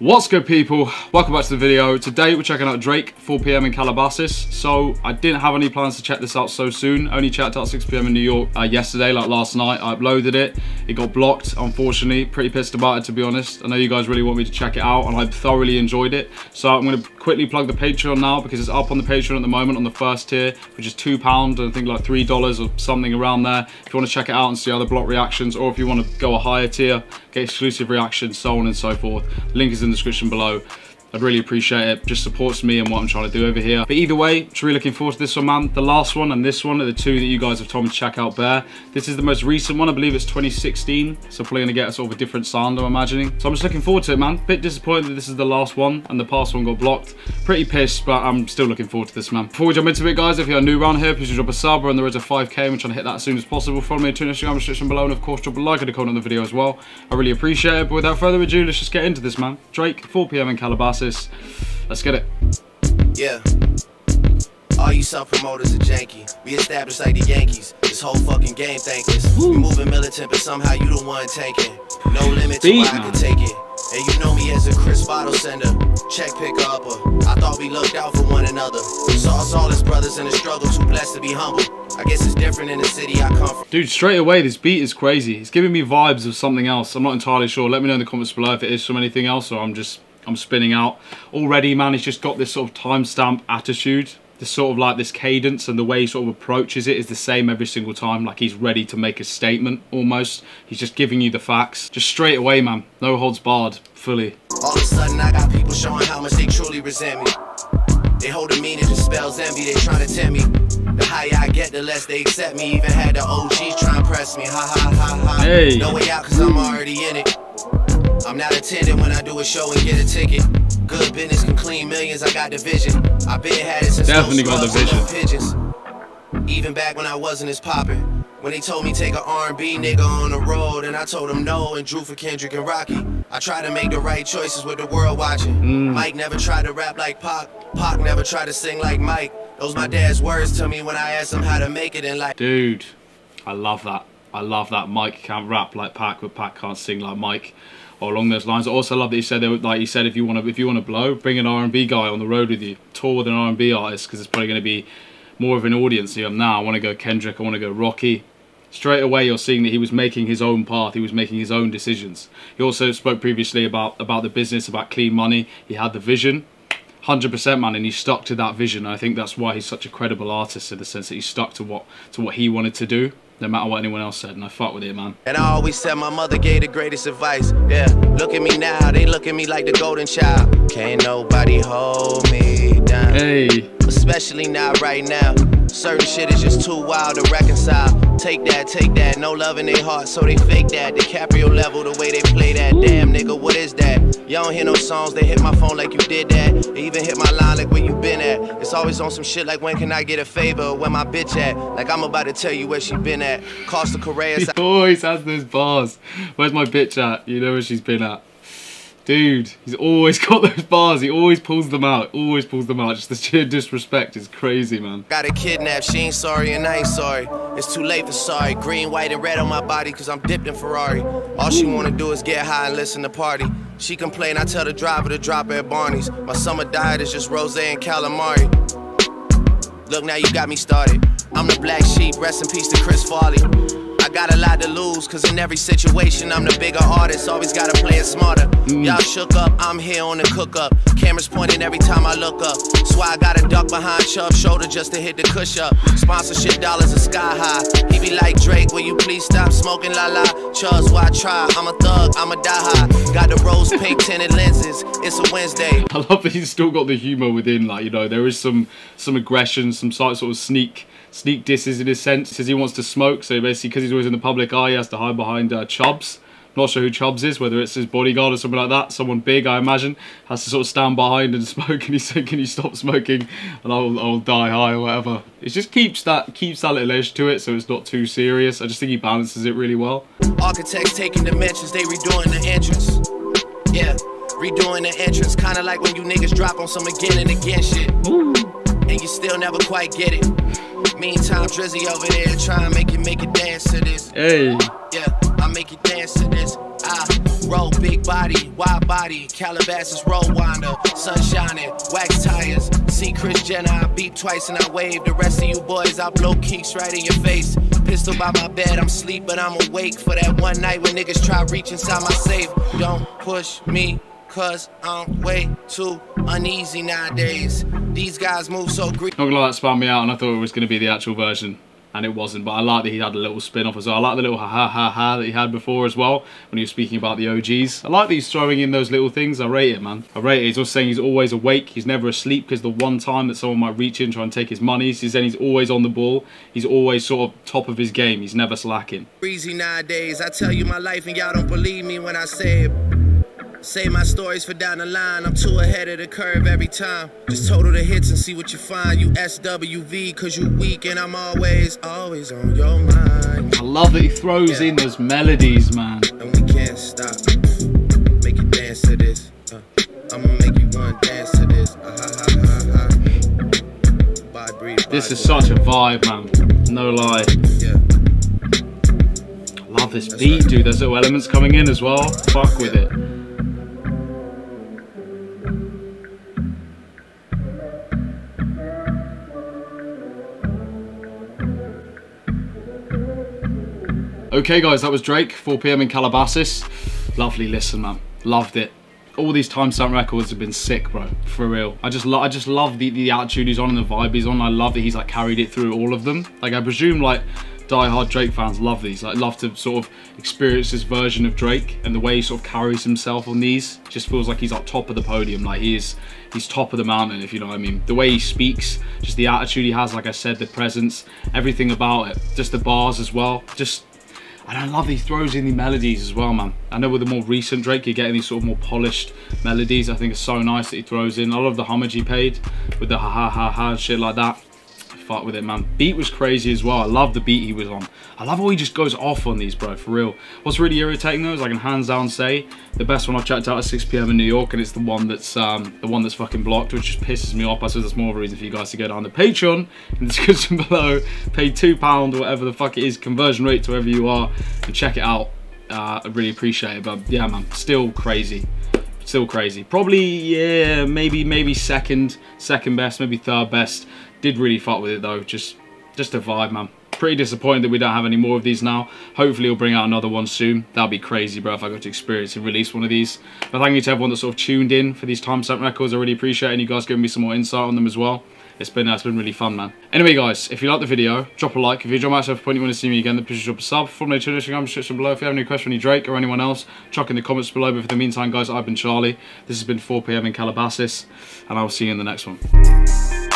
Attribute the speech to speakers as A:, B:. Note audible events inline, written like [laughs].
A: What's good people? Welcome back to the video. Today we're checking out Drake 4pm in Calabasas. So I didn't have any plans to check this out so soon. Only checked out 6pm in New York uh, yesterday, like last night. I uploaded it. It got blocked, unfortunately. Pretty pissed about it to be honest. I know you guys really want me to check it out and I thoroughly enjoyed it. So I'm going to quickly plug the Patreon now because it's up on the Patreon at the moment on the first tier, which is £2 and I think like $3 or something around there. If you want to check it out and see other block reactions or if you want to go a higher tier, exclusive reactions, so on and so forth. Link is in the description below. I'd really appreciate it. Just supports me and what I'm trying to do over here. But either way, just really looking forward to this one, man. The last one and this one are the two that you guys have told me to check out Bear. This is the most recent one. I believe it's 2016. So probably to get a sort of a different sound, I'm imagining. So I'm just looking forward to it, man. Bit disappointed that this is the last one and the past one got blocked. Pretty pissed, but I'm still looking forward to this, man. Before we jump into it, guys, if you're new around here, please drop a sub. We're on the road to 5k. I'm trying to hit that as soon as possible. Follow me Twitter, Instagram, description below. And of course, drop a like and a comment on the video as well. I really appreciate it. But without further ado, let's just get into this, man. Drake, 4pm in Calabasas. Let's get it.
B: Yeah. All you self-promoters are janky. We established like the Yankees. This whole fucking game thankless. We moving militant, but somehow you the one tanking. No limit to where I can take it. And you know me as a Chris bottle sender, check picker upper. I thought we looked out for one another. Saw us all as brothers in the struggle, too blessed to be humble. I guess it's different in the city I come from.
A: Dude, straight away, this beat is crazy. It's giving me vibes of something else. I'm not entirely sure. Let me know in the comments below if it is from anything else or I'm just, I'm spinning out. Already, man, he's just got this sort of timestamp attitude. This sort of like this cadence and the way he sort of approaches it is the same every single time. Like he's ready to make a statement almost. He's just giving you the facts. Just straight away, man. No holds barred, fully.
B: All of a sudden, I got people showing how much they truly resent me. They holding me to dispels envy, they trying to tempt me. The higher I get, the less they accept me. Even had the OGs try and press me. Ha ha ha ha.
A: Hey.
B: No way out, cause I'm already in it. I'm not attending when I do a show and get a ticket. Good business can clean millions, I got the vision. I been had it since Degrassi
A: got the
B: scrubs and no
A: vision.
B: pigeons. Even back when I wasn't as poppin'. When they told me take a R&B nigga on the road And I told them no and drew for Kendrick and Rocky I tried to make the right choices with the world watching mm. Mike never tried to rap like Pac Pac never tried to sing like Mike Those my dad's words to me when I asked him how to make it in life
A: Dude, I love that. I love that Mike can't rap like Pac, but Pac can't sing like Mike, or along those lines. I also love that he said, would- like he said, if you want to, if you want to blow, bring an R&B guy on the road with you, tour with an R&B artist, because it's probably going to be more of an audience. You know, now I want to go Kendrick, I want to go Rocky. Straight away, you're seeing that he was making his own path. He was making his own decisions. He also spoke previously about about the business, about clean money. He had the vision. 100% man and he stuck to that vision i think that's why he's such a credible artist in the sense that he stuck to what to what he wanted to do no matter what anyone else said and i fought with it man
B: And I always said my mother gave the greatest advice. Yeah, look at me now, they look at me like the golden child. Can't nobody hold me down.
A: hey
B: Especially not right now. Certain shit is just too wild to reconcile. Take that, take that, no love in their heart, so they fake that. DiCaprio level, the way they play that. Damn nigga, what is that? Y'all don't hear no songs, they hit my phone like you did that. They even hit my line like where you been at. It's always on some shit like when can I get a favor? Where my bitch at? Like I'm about to tell you where she been at. Costa Correa, [laughs]
A: he always has those bars where's my bitch at you know where she's been at dude he's always [laughs] got those bars he always pulls them out always pulls them out just the sheer disrespect is crazy man
B: Got a kidnapped, she ain't sorry and I ain't sorry. It's too late for sorry. Green, white, and red on my body, cause I'm dipped in Ferrari. All she wanna do is get high and listen to party. She complain, I tell the driver to drop her at Barney's. My summer diet is just rose and calamari. Look, now you got me started. I'm the black sheep, rest in peace to Chris Farley. I got a lot to lose, cause in every situation I'm the bigger artist, always gotta play it smarter. Mm. Y'all shook up, I'm here on the cook up. Cameras pointing every time I look up. So I gotta duck behind Chubbs' shoulder just to hit the cush up. Sponsorship dollars are sky high. He be like Drake, will you please stop smoking la la? Chubbs, why I try? I'm a thug, I'm a die high. Got the rose pink tinted lenses, it's a Wednesday.
A: I love that he's still got the humor within. Like you know, there is some some aggression, some sort of sneak sneak disses in his sense. Says he wants to smoke, so basically because he's always in the public eye, he has to hide behind uh, Chubbs. Not sure who Chubbs is, whether it's his bodyguard or something like that. Someone big, I imagine, has to sort of stand behind and [laughs] smoke. And he said, "Can you stop smoking?" And I'll, I'll die high or whatever. It just keeps that keeps that little edge to it, so it's not too serious. I just think he balances it really well.
B: Architects taking dimensions, they redoing the entrance. Yeah, redoing the entrance. Kinda like when you niggas drop on some again and again shit. And you still never quite get it. Meantime, Drizzy over there trying to make you make it dance to this.
A: Hey,
B: Yeah, I make you dance to this. Ah, roll, big body, wide body, Calabasas roll winder, sun shining, wax tires. See Kris Jenner, I beep twice and I wave. The rest of you boys, I blow kicks right in your face. Pistol by my bed, I'm sleep, but I'm awake for that one night when niggas try reach inside my safe. Don't push me, cause I'm way too uneasy nowadays. These guys move so green.
A: Not gonna lie, that spun me out and I thought it was gonna be the actual version. And it wasn't, but I like that he had a little spin off as well. I like the little ha ha ha ha that he had before as well when he was speaking about the OGs. I like that he's throwing in those little things. I rate it, man. I rate it. He's also saying he's always awake. He's never asleep because the one time that someone might reach in try and take his money, he's saying he's always on the ball. He's always sort of top of his game. He's never slacking.
B: Easy nowadays. I tell you my life and y'all don't believe me when I say it. Say my stories for down the line. I'm too ahead of the curve every time. Just total the hits and see what you find. You SWV, cause you weak and I'm always, always on your mind.
A: I love that he throws yeah. in those melodies, man.
B: And we can't stop. Make you dance to this. Uh, I'ma make you want dance to this. Uh, ha, ha, ha, Bye, breathe,
A: this is such a vibe, man. No lie.
B: Yeah.
A: I love this That's beat, right. dude. There's little elements coming in as well. Fuck with it. Okay guys, that was Drake, 4pm in Calabasas. Lovely listen man, loved it. All these timestamp records have been sick bro, for real. I just, I just love the, the attitude he's on and the vibe he's on. I love that he's like carried it through all of them. Like I presume like die-hard Drake fans love these. Like love to sort of experience this version of Drake and the way he sort of carries himself on these. Just feels like he's up top of the podium. Like he is, he's top of the mountain, if you know what I mean. The way he speaks, just the attitude he has, like I said, the presence, everything about it. Just the bars as well. Just and I love he throws in the melodies as well, man. I know with the more recent Drake, you're getting these sort of more polished melodies. I think it's so nice that he throws in. I love the homage he paid with the ha ha ha ha and shit like that fuck with it, man. Beat was crazy as well. I love the beat he was on. I love how he just goes off on these, bro, for real. What's really irritating though is I can hands down say the best one I've checked out at 6 p.m. in New York, and it's the one that's um, the one that's fucking blocked, which just pisses me off. I suppose that's more of a reason for you guys to go down the Patreon in the [laughs] description below, pay two pound or whatever the fuck it is, conversion rate to wherever you are, and check it out. Uh, I really appreciate it, but yeah, man, still crazy still crazy. Probably, yeah, maybe maybe second, second best, maybe third best. Did really fuck with it though, just just a vibe, man. Pretty disappointed that we don't have any more of these now. Hopefully he'll bring out another one soon. That'd be crazy, bro, if I got to experience and release one of these. But thank you to everyone that sort of tuned in for these timestamp records. I really appreciate it, and you guys giving me some more insight on them as well. It's been, uh, it's been really fun, man. Anyway, guys, if you like the video, drop a like. If you enjoy myself, stuff, point you want to see me again, then please drop a sub. Follow me to the comment section below. If you have any questions for any Drake or anyone else, chuck in the comments below. But for the meantime, guys, I've been Charlie. This has been 4pm in Calabasas, and I'll see you in the next one.